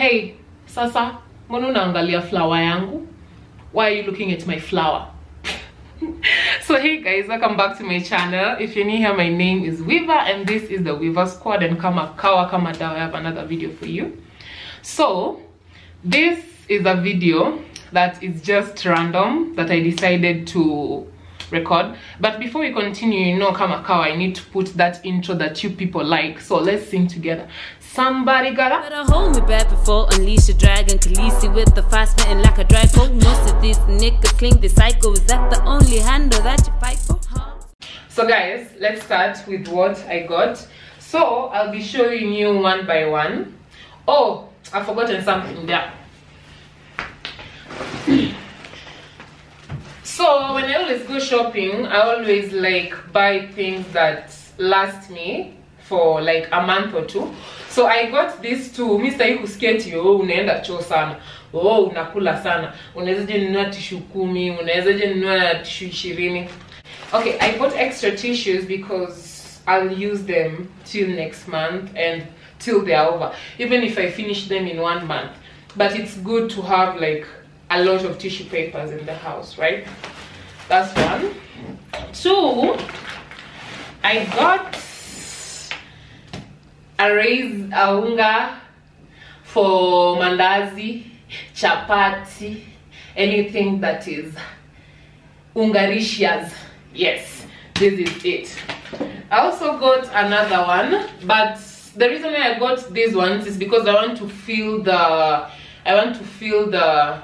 hey sasa mbona unaangalia flower yangu? Why are you looking at my flower? So hey guys welcome back to my channel. If you're new here my name is Wiva and this is the Wiva squad and kama kawa kama dawa i have another video for you. So this is a video that is just random that i decided to record but before we continue you know kama kawa i need to put that intro that you people like so let's sing together somebody gotta Better hold me back before unleash a dragon. Khaleesi with the fast spitting like a dragon Most of these niggas cling the psycho. Is that the only handle that you fight for? Huh? so guys let's start with what i got so i'll be showing you one by one oh i've forgotten something there so when i always go shopping i always like buy things that last me for like a month or two. So i got these two mr ikusketi oh unaenda choo sana. Oh unakula sana. Unawezaje nunua tishu kumi unawezaje nunua tishu ishirini. Okay i bought extra tissues because i'll use them till next month and till they're over. Even if i finish them in one month. But it's good to have like a lot of tissue papers in the house right? That's one. Two i got a raised aunga for mandazi chapati anything that is ungaricious. Yes this is it. I also got another one but the reason why i got these ones is because i want to feel the i want to fill the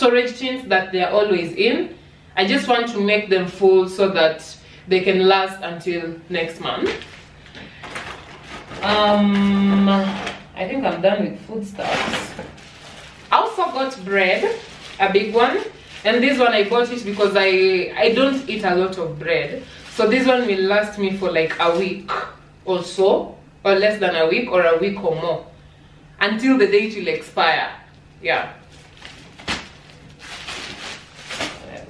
storage tins that they're always in. I just want to make them full so that they can last until next month. Um i think i'm done with foodstuffs I also got bread, a big one, and this one I bought it because I I don't eat a lot of bread, so this one will last me for like a week or so, or less than a week or a week or more, until the date will expire. Yeah. Yes.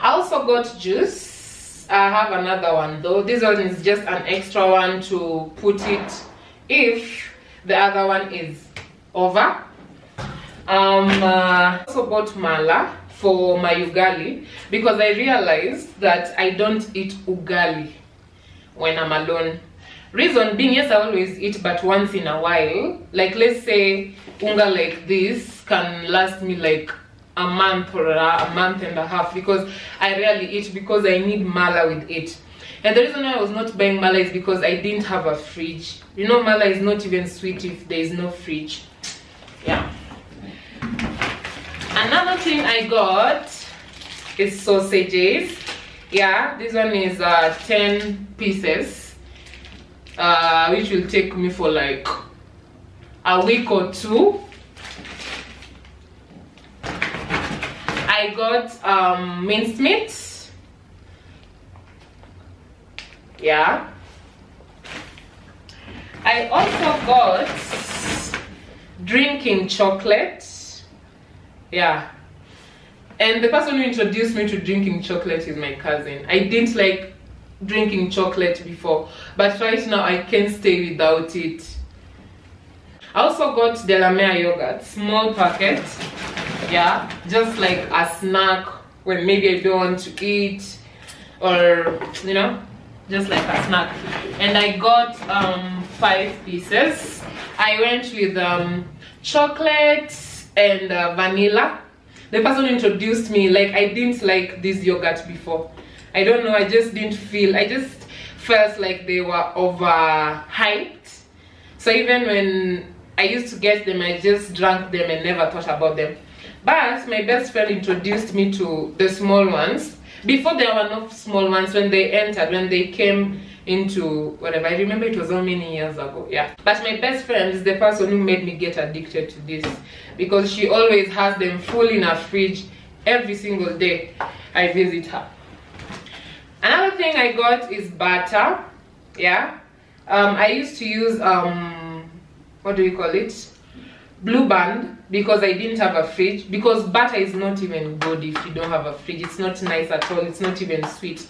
I got juice. I have another one though. This one is just an extra one to put it if the other one is over um uh, also bought mala for my ugali because i realized that i don't eat ugali when i'm alone reason being yes i always eat but once in a while like let's say unga like this can last me like a month or a, month and a half because i rarely eat because i need mala with it and the reason why I was not buying mala is because I didn't have a fridge. You know, mala is not even sweet if there is no fridge. Yeah. Another thing I got is sausages. Yeah, this one is uh, 10 pieces, uh, which will take me for like a week or two. I got um, minced meat yeah. I also got drinking chocolate. Yeah. And the person who introduced me to drinking chocolate is my cousin. I didn't like drinking chocolate before but right now i can't stay without it. I also got delamere yogurt small packet yeah just like a snack when maybe i don't want to eat or you know just like a snack. And i got um five pieces. I went with um chocolate and uh, vanilla. The person introduced me like i didn't like this yogurt before. I don't know i just didn't feel i just felt like they were overhyped. So even when i used to get them i just drank them and never thought about them but my best friend introduced me to the small ones. Before there were no small ones. When they entered when they came into whatever i remember it was so many years ago yeah. But my best friend is the person who made me get addicted to this because she always has them full in her fridge every single day i visit her. Another thing i got is butter yeah. Um i used to use um what do you call it blue band because i didn't have a fridge because butter is not even good if you don't have a fridge. It's not nice at all. It's not even sweet.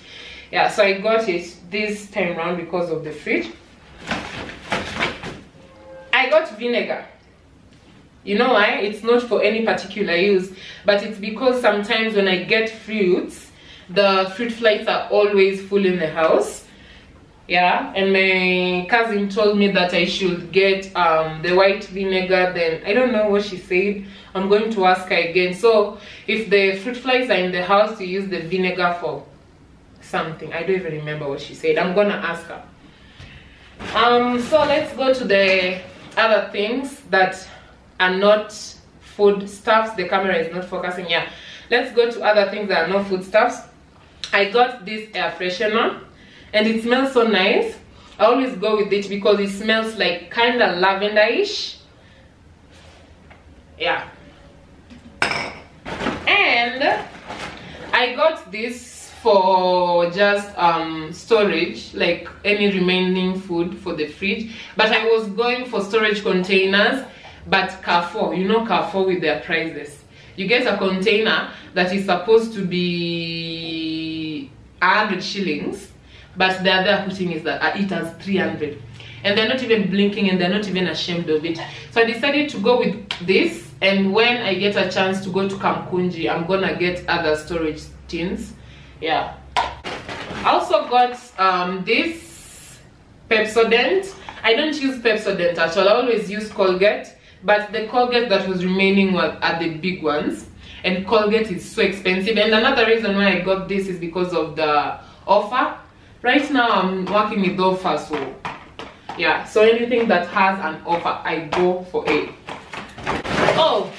Yeah so i got it this time round because of the fridge. I got vinegar. You know why? It's not for any particular use but it's because sometimes when i get fruits the fruit flies are always full in the house yeah and my cousin told me that i should get um, the white vinegar then i don't know what she said. I'm going to ask her again. So if the fruit flies are in the house you use the vinegar for something. I don't even remember what she said. I'm gonna ask her. Um so let's go to the other things that are not food stuffs. The camera is not focusing. Yeah. Let's go to other things that are not food stuffs. I got this air freshener and it smells so nice. I always go with it because it smells like kind of lavender-ish. Yeah. And i got this for just um storage like any remaining food for the fridge. But i was going for storage containers but carrefour you know carrefour with their prices. You get a container that is supposed to be 100 shillings but the other putting is that uh, it has 300 and they're not even blinking and they're not even ashamed of it. So i decided to go with this and when i get a chance to go to Kamukunji i'm gonna get other storage tins. Yeah. I also got um this pepsodent. I don't use pepsodent at all. I always use colgate but the colgate that was remaining was are the big ones. And colgate is so expensive. And another reason why i got this is because of the offer right now i'm working with offer so yeah. So anything that has an offer i go for it. Oh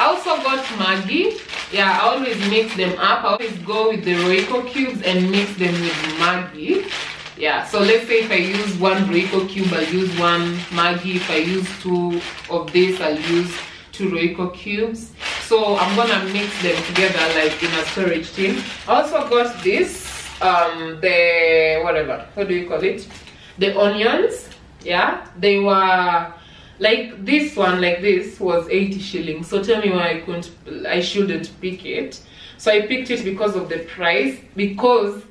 i also got Maggi. Yeah i always mix them up. I always go with the royco cubes and mix them with Maggi. Yeah so let's say if i use one royco cube i'll use one Maggi. If i use two of this i'll use two royco cubes. So i'm gonna mix them together like in a storage tin. I also got this um the whatever what do you call it? The onions yeah? They were like this one like this was 80 shillings. So tell me why i couldn't i shouldn't pick it. So i picked it because of the price because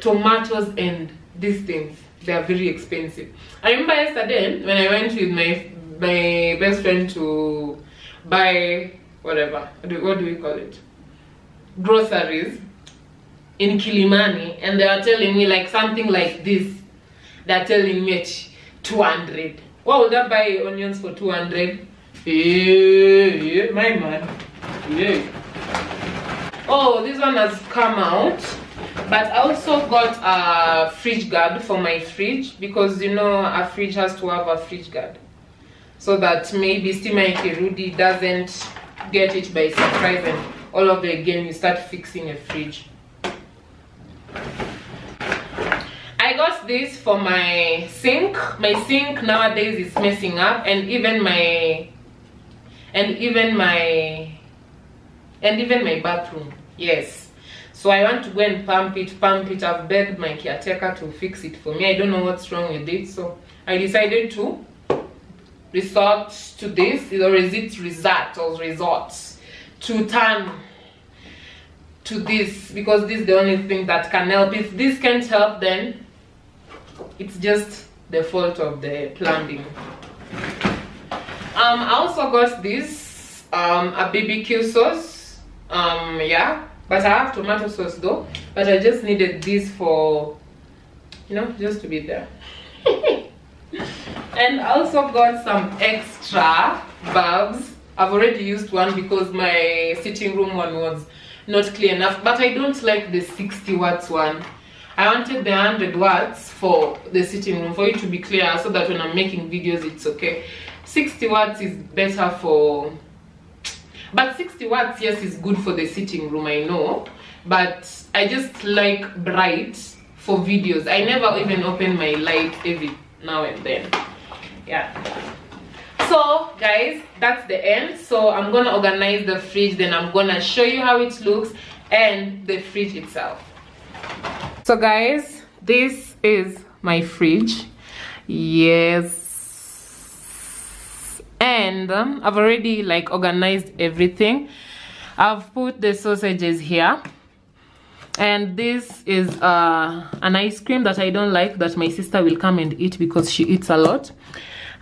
tomatoes and these things they are very expensive. I remember yesterday when i went with my my best friend to buy whatever what do, what do we call it? Groceries in kilimani and they are telling me like something like this. They're telling me at 200 what would i buy onions for 200 yeah, yeah my man. Yeah. Oh this one has come out but i also got a fridge guard for my fridge because you know a fridge has to have a fridge guard. So that maybe Stima Rudy doesn't get it by surprise and all of the again you start fixing a fridge I got this for my sink. My sink nowadays is messing up and even my and even my and even my bathroom. Yes. So i want to go and pump it pump it. I've begged my caretaker to fix it for me. I don't know what's wrong with it so i decided to resort to this or is it resort or resort to turn to this because this is the only thing that can help. If this can't help then it's just the fault of the plumbing. Um i also got this um a bbq sauce. Um yeah but i have tomato sauce though but i just needed this for you know just to be there. And I also got some extra bulbs. I've already used one because my sitting room one was not clear enough but i don't like the 60 watts one i wanted the 100 watts for the sitting room for it to be clear so that when i'm making videos it's okay. 60 watts is better for but 60 watts yes is good for the sitting room i know but i just like bright for videos. I never even open my light every now and then. Yeah. So guys that's the end. So i'm gonna organize the fridge then i'm gonna show you how it looks and the fridge itself so guys this is my fridge. Yes. And um, i've already like organized everything. I've put the sausages here. And this is uh, an ice cream that i don't like that my sister will come and eat because she eats a lot.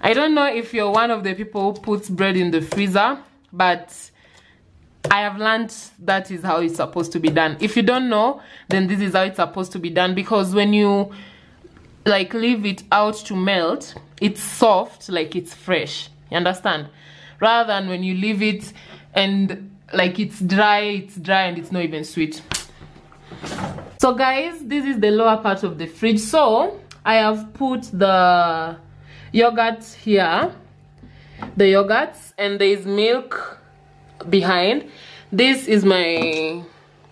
I don't know if you're one of the people who puts bread in the freezer, but I have learned that is how it's supposed to be done. If you don't know, then this is how it's supposed to be done because when you like leave it out to melt, it's soft like it's fresh. You understand? Rather than when you leave it and like it's dry, it's dry and it's not even sweet. So guys, this is the lower part of the fridge. So I have put the yogurt here, the yogurts, and there is milk behind. This is my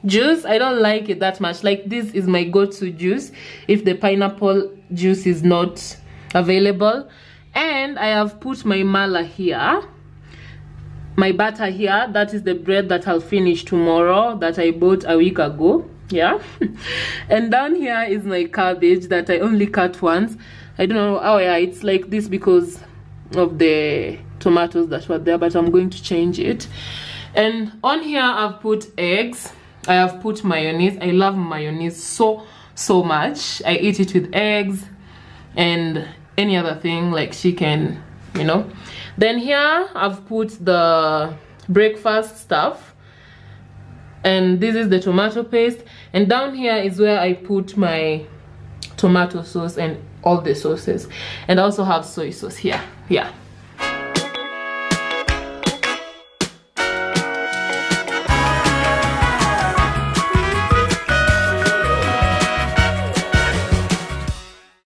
juice. I don't like it that much. Like this is my go-to juice if the pineapple juice is not available. And I have put my mala here my butter here that is the bread that i'll finish tomorrow that i bought a week ago yeah and down here is my cabbage that i only cut once i don't know oh yeah it's like this because of the tomatoes that were there but i'm going to change it. And on here i've put eggs. I have put mayonnaise. I love mayonnaise so so much. I eat it with eggs and any other thing like chicken you know. Then here i've put the breakfast stuff. And this is the tomato paste. And down here is where i put my tomato sauce and all the sauces and also have soy sauce here. Yeah